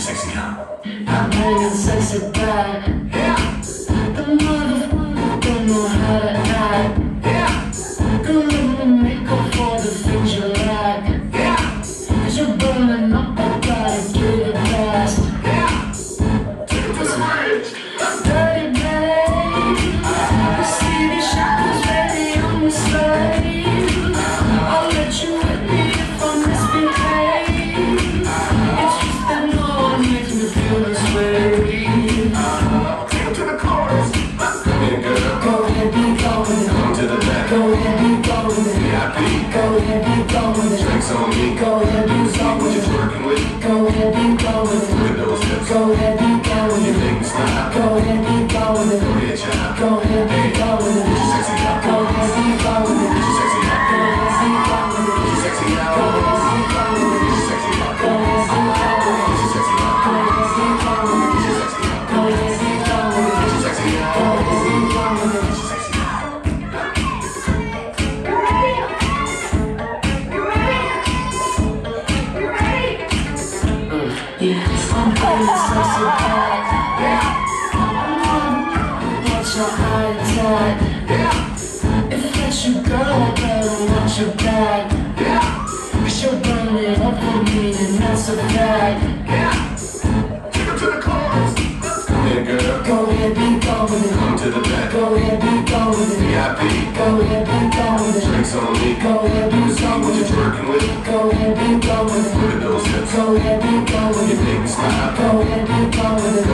sexy. I'm playing sexy back. Gone with it. Go ahead, be gone with it. Drinks on me. Go ahead, gone What with you it. twerking with? Go ahead, be gone with it. So bad. What's your heart attack? If that's your girl, I better watch your back. She'll burn it up for me, and that's a fact. Take her to the. Go ahead, girl. Go ahead, be gone with it. Come to the back. Go ahead, be gone with it. VIP. Go ahead, be gone with it. Drinks on me. Go ahead, What you with it. twerking with? Go ahead, be gone with it. Windows tips. Go ahead, be gone with You it. make me stop. Go ahead, be